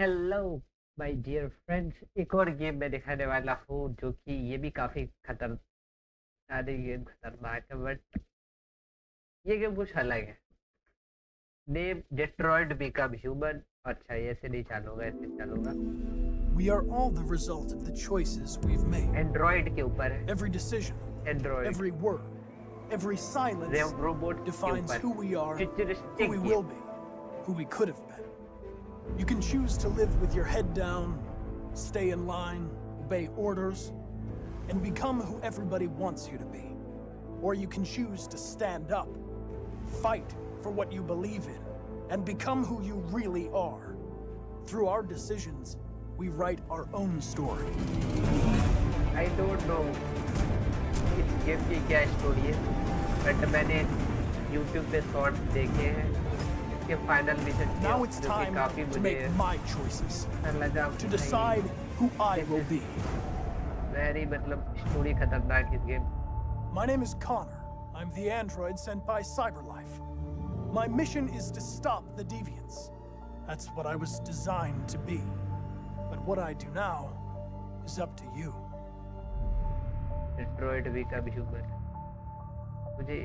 Hello my dear friends एक और game मैं दिखाने वाला हूँ जो कि ये भी काफ़ी खतर सारे गेम खतरनाक है बट ये गेम कुछ अलग है नेम डेट्रॉयड बिकम ह्यूमन अच्छा ये ऐसे नहीं चलूँगा ऐसे चलूँगा We are all the result of the choices we've made. Android के ऊपर है Every decision, Android every word, every silence के defines who we are, who we will be, who we could have been. You can choose to live with your head down, stay in line, obey orders, and become who everybody wants you to be. Or you can choose to stand up, fight for what you believe in, and become who you really are. Through our decisions, we write our own story. I don't know इस game की क्या story है but मैंने YouTube पे shorts देखे हैं इसके final mission Now it's जो कि time काफी to मुझे make my choices, लगा to decide who I will be. Very मतलब स्टोरी खतरनाक इस game My name is Connor. I'm the android sent by Cyberlife. My mission is to stop the deviants. That's what I was designed to be. But what I do now is up to you. Detroit भी का भी human मुझे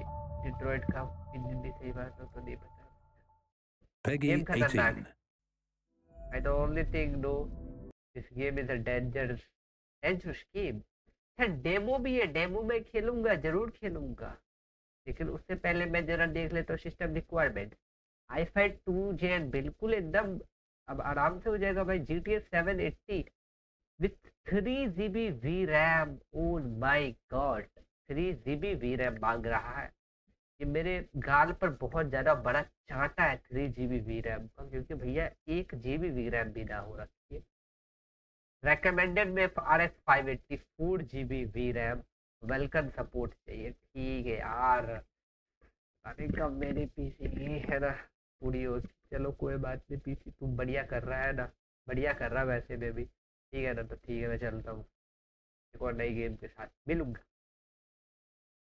Detroit का हिंदी सही बात हो तो नहीं पता Peggy Game खतरनाक 18. I the only thing know this game is a dangerous dangerous game. है डेमो भी है डेमो में खेलूँगा ज़रूर खेलूँगा। लेकिन उससे पहले मैं जरा देख लेता हूँ system requirement I five two gen बिल्कुल एकदम अब आराम से हो जाएगा भाई। G T S seven eighty with three G B V RAM oh my god three G B V RAM मांग रहा है। ये मेरे गाल पर बहुत ज़्यादा बड़ा चांटा है three G B V RAM का, क्योंकि भैया एक जी बी वी रैम भी ना हो रखी है। रेकमेंडेड में R S five eighty four G B V RAM welcome support चाहिए। ठीक है यार। अरे कब मेरी पीसी है ना, पूरी हो चलो कोई बात नहीं पीसी तू बढ़िया कर रहा है ना, बढ़िया कर रहा है वैसे में भी ठीक है ना तो ठीक है, मैं चलता हूँ। एक और नई गेम के साथ, मिलूँगा।